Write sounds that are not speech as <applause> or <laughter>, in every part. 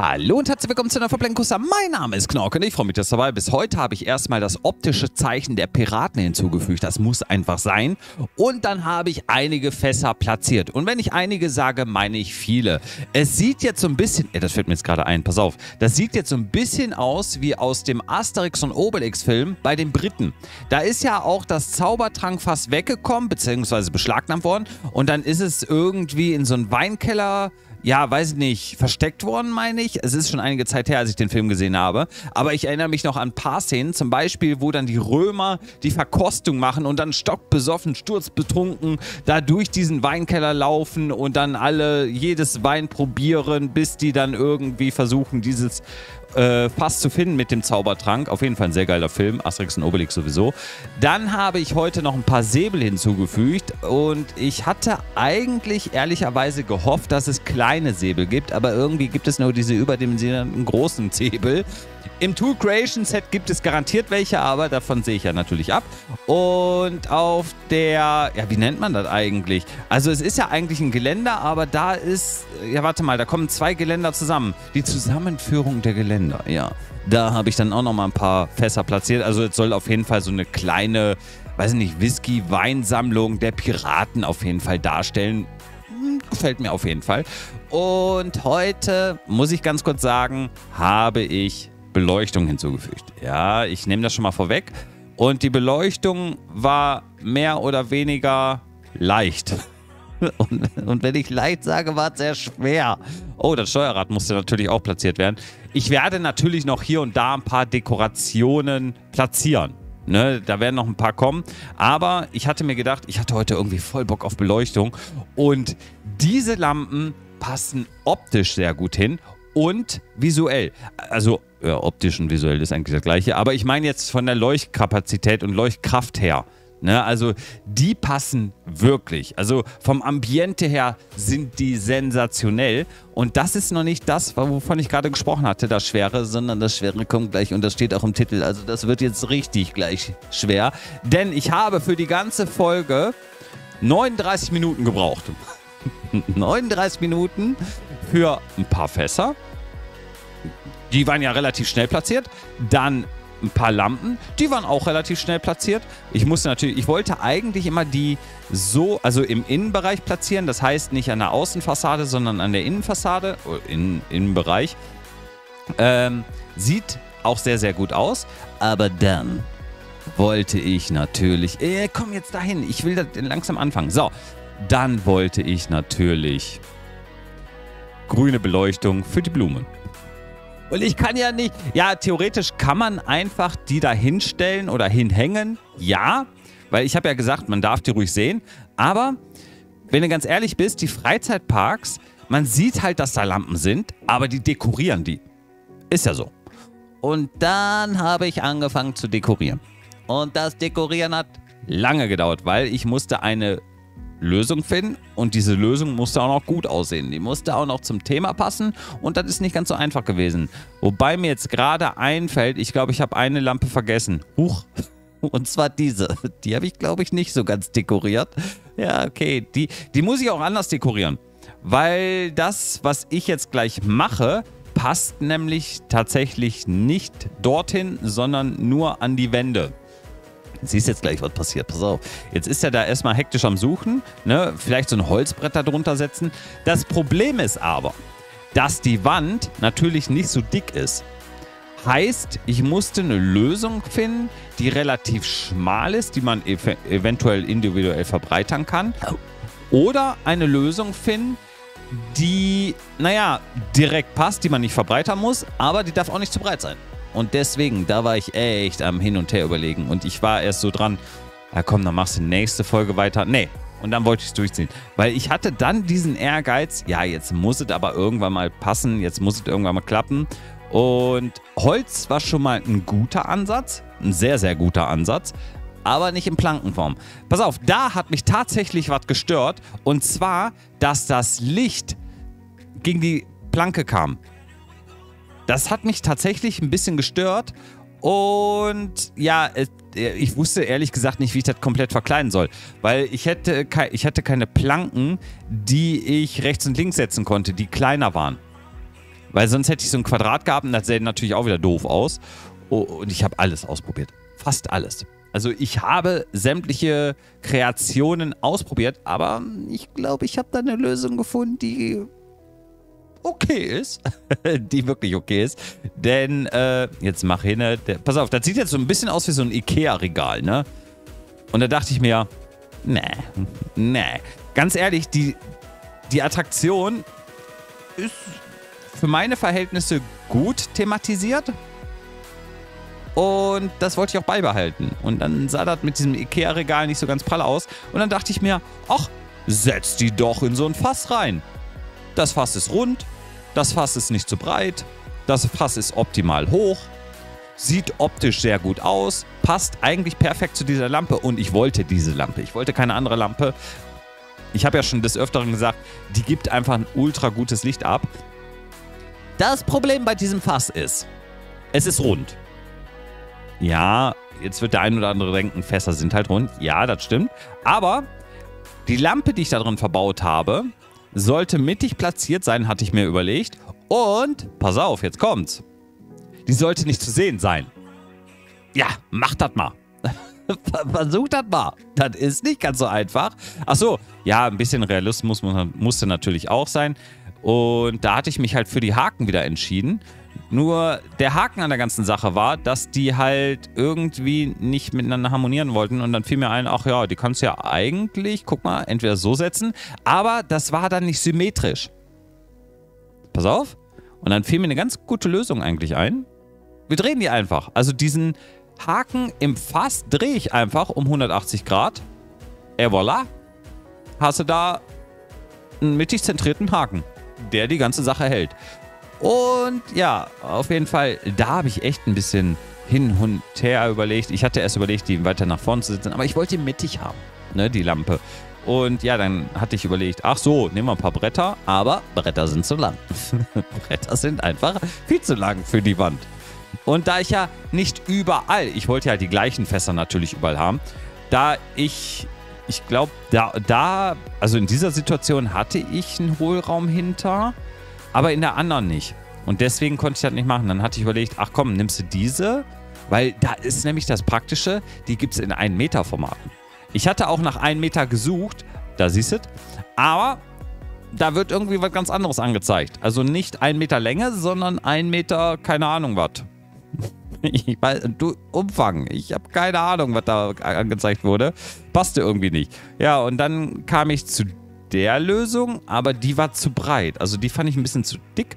Hallo und herzlich willkommen zu einer Verblenkussa. Mein Name ist Knork und ich freue mich, dass du dabei bist. Heute habe ich erstmal das optische Zeichen der Piraten hinzugefügt. Das muss einfach sein. Und dann habe ich einige Fässer platziert. Und wenn ich einige sage, meine ich viele. Es sieht jetzt so ein bisschen, ja, das fällt mir jetzt gerade ein, pass auf. Das sieht jetzt so ein bisschen aus wie aus dem Asterix und Obelix Film bei den Briten. Da ist ja auch das Zaubertrankfass weggekommen, beziehungsweise beschlagnahmt worden. Und dann ist es irgendwie in so einen Weinkeller ja, weiß ich nicht, versteckt worden, meine ich. Es ist schon einige Zeit her, als ich den Film gesehen habe. Aber ich erinnere mich noch an ein paar Szenen, zum Beispiel, wo dann die Römer die Verkostung machen und dann stockbesoffen, sturzbetrunken da durch diesen Weinkeller laufen und dann alle jedes Wein probieren, bis die dann irgendwie versuchen, dieses äh, Fass zu finden mit dem Zaubertrank. Auf jeden Fall ein sehr geiler Film. Asterix und Obelix sowieso. Dann habe ich heute noch ein paar Säbel hinzugefügt und ich hatte eigentlich ehrlicherweise gehofft, dass es kleine Säbel gibt, aber irgendwie gibt es nur diese überdimensionierten großen Säbel. Im Tool Creation Set gibt es garantiert welche, aber davon sehe ich ja natürlich ab. Und auf der, ja, wie nennt man das eigentlich? Also es ist ja eigentlich ein Geländer, aber da ist, ja, warte mal, da kommen zwei Geländer zusammen. Die Zusammenführung der Geländer, ja. Da habe ich dann auch noch mal ein paar Fässer platziert. Also es soll auf jeden Fall so eine kleine, weiß ich nicht, Whisky-Weinsammlung der Piraten auf jeden Fall darstellen. Hm, gefällt mir auf jeden Fall. Und heute, muss ich ganz kurz sagen, habe ich Beleuchtung hinzugefügt. Ja, ich nehme das schon mal vorweg. Und die Beleuchtung war mehr oder weniger leicht. <laughs> Und, und, wenn ich leicht sage, war es sehr schwer. Oh, das Steuerrad musste natürlich auch platziert werden. Ich werde natürlich noch hier und da ein paar Dekorationen platzieren. Ne, da werden noch ein paar kommen. Aber ich hatte mir gedacht, ich hatte heute irgendwie voll Bock auf Beleuchtung. Und diese Lampen passen optisch sehr gut hin und visuell. Also ja, optisch und visuell ist eigentlich das gleiche. Aber ich meine jetzt von der Leuchtkapazität und Leuchtkraft her. Ne, also die passen wirklich. Also vom Ambiente her sind die sensationell. Und das ist noch nicht das, wovon ich gerade gesprochen hatte, das Schwere, sondern das Schwere kommt gleich und das steht auch im Titel. Also das wird jetzt richtig gleich schwer. Denn ich habe für die ganze Folge 39 Minuten gebraucht. <laughs> 39 Minuten für ein paar Fässer, die waren ja relativ schnell platziert. Dann ein paar Lampen, die waren auch relativ schnell platziert. Ich musste natürlich, ich wollte eigentlich immer die so, also im Innenbereich platzieren, das heißt nicht an der Außenfassade, sondern an der Innenfassade, in, Innenbereich. Ähm, sieht auch sehr, sehr gut aus, aber dann wollte ich natürlich, äh, komm jetzt dahin, ich will das langsam anfangen. So, dann wollte ich natürlich grüne Beleuchtung für die Blumen. Und ich kann ja nicht, ja, theoretisch kann man einfach die da hinstellen oder hinhängen. Ja, weil ich habe ja gesagt, man darf die ruhig sehen. Aber wenn du ganz ehrlich bist, die Freizeitparks, man sieht halt, dass da Lampen sind, aber die dekorieren die. Ist ja so. Und dann habe ich angefangen zu dekorieren. Und das Dekorieren hat lange gedauert, weil ich musste eine Lösung finden und diese Lösung musste auch noch gut aussehen. Die musste auch noch zum Thema passen und das ist nicht ganz so einfach gewesen. Wobei mir jetzt gerade einfällt, ich glaube, ich habe eine Lampe vergessen. Huch. <laughs> Und zwar diese. Die habe ich, glaube ich, nicht so ganz dekoriert. Ja, okay. Die, die muss ich auch anders dekorieren. Weil das, was ich jetzt gleich mache, passt nämlich tatsächlich nicht dorthin, sondern nur an die Wände. Siehst jetzt gleich, was passiert. Pass auf. Jetzt ist er da erstmal hektisch am Suchen. Ne? Vielleicht so ein Holzbrett da drunter setzen. Das Problem ist aber, dass die Wand natürlich nicht so dick ist. Heißt, ich musste eine Lösung finden, die relativ schmal ist, die man ev eventuell individuell verbreitern kann. Oder eine Lösung finden, die, naja, direkt passt, die man nicht verbreitern muss, aber die darf auch nicht zu breit sein. Und deswegen, da war ich echt am Hin und Her überlegen. Und ich war erst so dran, ja komm, dann machst du die nächste Folge weiter. Nee. Und dann wollte ich es durchziehen. Weil ich hatte dann diesen Ehrgeiz, ja, jetzt muss es aber irgendwann mal passen, jetzt muss es irgendwann mal klappen. Und Holz war schon mal ein guter Ansatz, ein sehr, sehr guter Ansatz, aber nicht in Plankenform. Pass auf, da hat mich tatsächlich was gestört. Und zwar, dass das Licht gegen die Planke kam. Das hat mich tatsächlich ein bisschen gestört. Und ja, ich wusste ehrlich gesagt nicht, wie ich das komplett verkleiden soll. Weil ich hätte, ich hatte keine Planken, die ich rechts und links setzen konnte, die kleiner waren. Weil sonst hätte ich so ein Quadrat gehabt und das sähe natürlich auch wieder doof aus. Und ich habe alles ausprobiert. Fast alles. Also ich habe sämtliche Kreationen ausprobiert, aber ich glaube, ich habe da eine Lösung gefunden, die okay ist. <laughs> die wirklich okay ist. Denn, äh, jetzt mach hin, der, pass auf, das sieht jetzt so ein bisschen aus wie so ein Ikea-Regal, ne? Und da dachte ich mir, nee, nee. Ganz ehrlich, die, die Attraktion ist für meine Verhältnisse gut thematisiert. Und das wollte ich auch beibehalten. Und dann sah das mit diesem Ikea-Regal nicht so ganz prall aus. Und dann dachte ich mir, ach, setz die doch in so ein Fass rein. Das Fass ist rund, das Fass ist nicht zu breit, das Fass ist optimal hoch, sieht optisch sehr gut aus, passt eigentlich perfekt zu dieser Lampe und ich wollte diese Lampe. Ich wollte keine andere Lampe. Ich habe ja schon des Öfteren gesagt, die gibt einfach ein ultra gutes Licht ab. Das Problem bei diesem Fass ist, es ist rund. Ja, jetzt wird der ein oder andere denken, Fässer sind halt rund. Ja, das stimmt. Aber die Lampe, die ich da drin verbaut habe, sollte mittig platziert sein, hatte ich mir überlegt. Und, pass auf, jetzt kommt's. Die sollte nicht zu sehen sein. Ja, mach das mal. <laughs> Versuch das mal. Das ist nicht ganz so einfach. Ach so, ja, ein bisschen Realismus musste natürlich auch sein. Und da hatte ich mich halt für die Haken wieder entschieden. Nur der Haken an der ganzen Sache war, dass die halt irgendwie nicht miteinander harmonieren wollten. Und dann fiel mir ein, ach ja, die kannst du ja eigentlich, guck mal, entweder so setzen, aber das war dann nicht symmetrisch. Pass auf. Und dann fiel mir eine ganz gute Lösung eigentlich ein. Wir drehen die einfach. Also diesen Haken im Fass drehe ich einfach um 180 Grad. Et voilà. Hast du da einen mittig zentrierten Haken, der die ganze Sache hält. Und ja, auf jeden Fall, da habe ich echt ein bisschen hin und her überlegt. Ich hatte erst überlegt, die weiter nach vorne zu sitzen, aber ich wollte die mittig haben, ne, die Lampe. Und ja, dann hatte ich überlegt, ach so, nehmen wir ein paar Bretter, aber Bretter sind zu lang. <laughs> Bretter sind einfach viel zu lang für die Wand. Und da ich ja nicht überall, ich wollte ja die gleichen Fässer natürlich überall haben, da ich, ich glaube, da, da, also in dieser Situation hatte ich einen Hohlraum hinter aber in der anderen nicht. Und deswegen konnte ich das nicht machen. Dann hatte ich überlegt, ach komm, nimmst du diese? Weil da ist nämlich das Praktische, die gibt es in 1 Meter Formaten. Ich hatte auch nach 1 Meter gesucht, da siehst du aber da wird irgendwie was ganz anderes angezeigt. Also nicht 1 Meter Länge, sondern 1 Meter, keine Ahnung was. <laughs> Ich weiß, du, Umfang. Ich habe keine Ahnung, was da angezeigt wurde. Passte irgendwie nicht. Ja, und dann kam ich zu der Lösung, aber die war zu breit. Also die fand ich ein bisschen zu dick.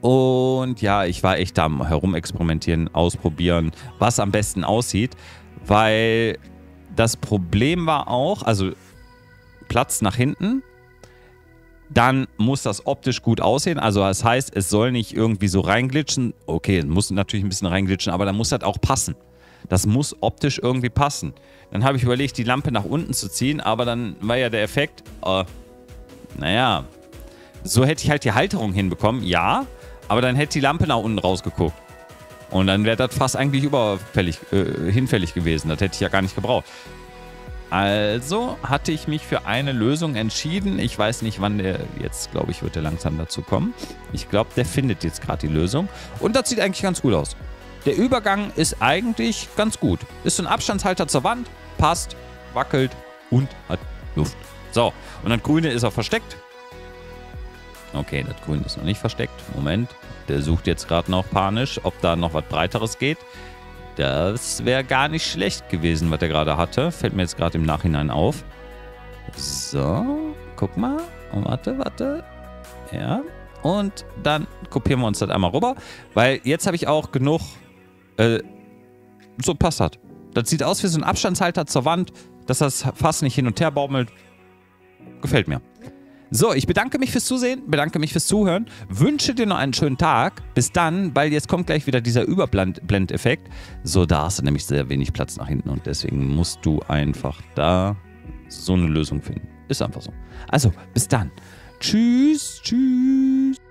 Und ja, ich war echt am Herumexperimentieren, ausprobieren, was am besten aussieht, weil das Problem war auch, also Platz nach hinten, dann muss das optisch gut aussehen. Also das heißt, es soll nicht irgendwie so reinglitschen. Okay, muss natürlich ein bisschen reinglitschen, aber dann muss das auch passen. Das muss optisch irgendwie passen. Dann habe ich überlegt, die Lampe nach unten zu ziehen, aber dann war ja der Effekt, äh, naja, so hätte ich halt die Halterung hinbekommen, ja, aber dann hätte die Lampe nach unten rausgeguckt. Und dann wäre das fast eigentlich überfällig, äh, hinfällig gewesen. Das hätte ich ja gar nicht gebraucht. Also hatte ich mich für eine Lösung entschieden. Ich weiß nicht, wann der, jetzt glaube ich, wird er langsam dazu kommen. Ich glaube, der findet jetzt gerade die Lösung. Und das sieht eigentlich ganz gut aus. Der Übergang ist eigentlich ganz gut. Ist so ein Abstandshalter zur Wand, passt, wackelt und hat Luft. So, und das Grüne ist auch versteckt. Okay, das Grüne ist noch nicht versteckt. Moment, der sucht jetzt gerade noch panisch, ob da noch was Breiteres geht. Das wäre gar nicht schlecht gewesen, was er gerade hatte. Fällt mir jetzt gerade im Nachhinein auf. So, guck mal. Oh, warte, warte. Ja. Und dann kopieren wir uns das einmal rüber. Weil jetzt habe ich auch genug äh, so passt das. Das sieht aus wie so ein Abstandshalter zur Wand, dass das Fass nicht hin und her baumelt. Gefällt mir. So, ich bedanke mich fürs Zusehen, bedanke mich fürs Zuhören, wünsche dir noch einen schönen Tag. Bis dann, weil jetzt kommt gleich wieder dieser Überblendeffekt. So, da hast du nämlich sehr wenig Platz nach hinten und deswegen musst du einfach da so eine Lösung finden. Ist einfach so. Also, bis dann. Tschüss, tschüss.